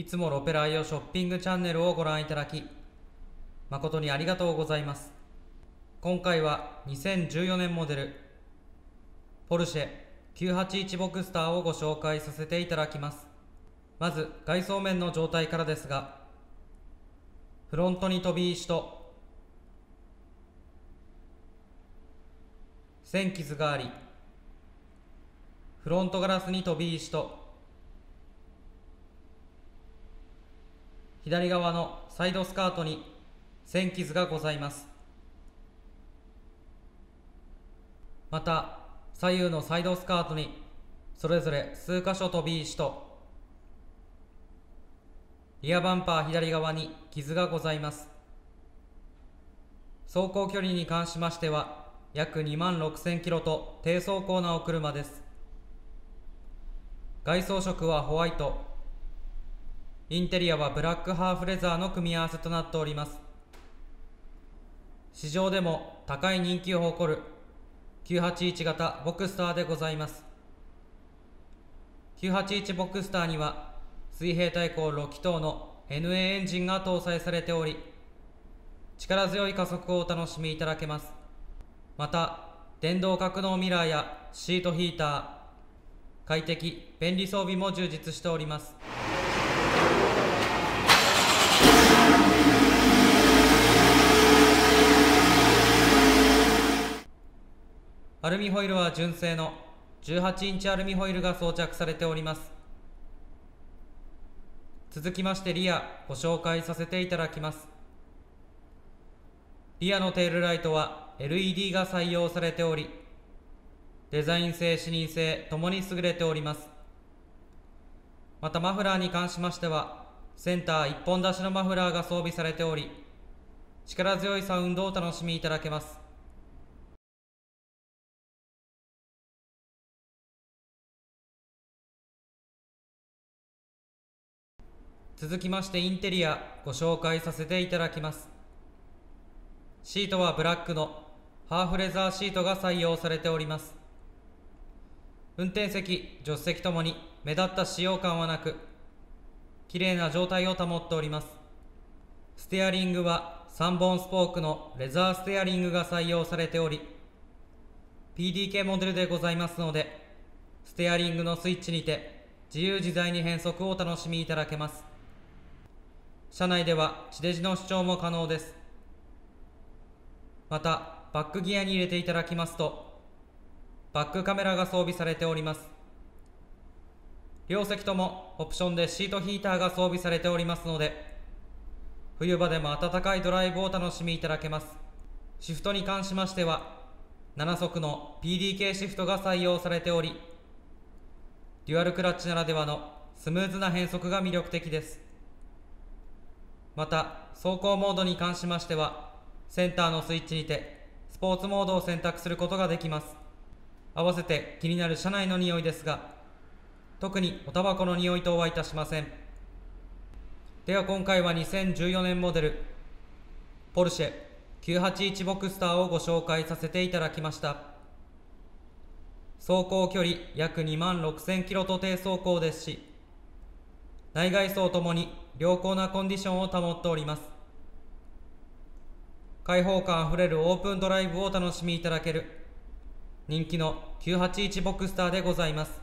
いつもロペライオショッピングチャンネルをご覧いただき、誠にありがとうございます。今回は2014年モデル、ポルシェ981ボクスターをご紹介させていただきます。まず外装面の状態からですが、フロントに飛び石と、線傷があり、フロントガラスに飛び石と、左側のサイドスカートに線傷がございます。また左右のサイドスカートにそれぞれ数箇所飛び石とリアバンパー左側に傷がございます。走行距離に関しましては約2万6000キロと低走行なお車です。外装色はホワイト。インテリアはブラックハーフレザーの組み合わせとなっております。市場でも高い人気を誇る981型ボクスターでございます。981ボクスターには水平対向6気筒の NA エンジンが搭載されており力強い加速をお楽しみいただけます。また電動格納ミラーやシートヒーター快適便利装備も充実しております。アルミホイルは純正の18インチアルミホイルが装着されております。続きましてリアご紹介させていただきます。リアのテールライトは LED が採用されておりデザイン性視認性ともに優れております。またマフラーに関しましてはセンター1本出しのマフラーが装備されており力強いサウンドをお楽しみいただけます。続きましてインテリアご紹介させていただきます。シートはブラックのハーフレザーシートが採用されております。運転席助手席ともに目立った使用感はなく綺麗な状態を保っております。ステアリングは3本スポークのレザーステアリングが採用されており PDK モデルでございますのでステアリングのスイッチにて自由自在に変速をお楽しみいただけます。車内では地デジの視聴も可能です。またバックギアに入れていただきますとバックカメラが装備されております。両席ともオプションでシートヒーターが装備されておりますので冬場でも暖かいドライブをお楽しみいただけます。シフトに関しましては7速の PDK シフトが採用されておりデュアルクラッチならではのスムーズな変速が魅力的です。また走行モードに関しましてはセンターのスイッチにてスポーツモードを選択することができます。合わせて気になる車内の匂いですが特におタバコの匂いとはいたしません。では今回は2014年モデルポルシェ981ボクスターをご紹介させていただきました。走行距離約2万6000キロと低走行ですし内外装ともに良好なコンディションを保っております。開放感あふれるオープンドライブをお楽しみいただける。人気の981ボクスターでございます。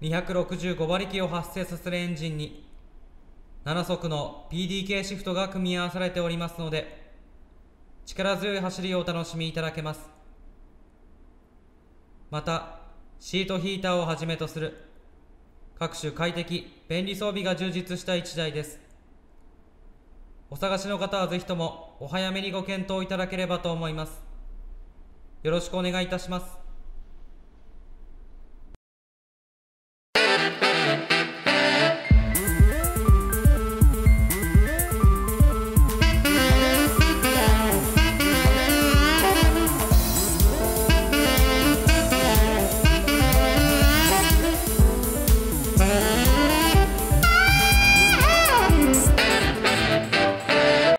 265馬力を発生させるエンジンに7速の PDK シフトが組み合わされておりますので力強い走りをお楽しみいただけます。またシートヒーターをはじめとする各種快適便利装備が充実した1台です。お探しの方はぜひともお早めにご検討いただければと思います。よろしくお願いいたします。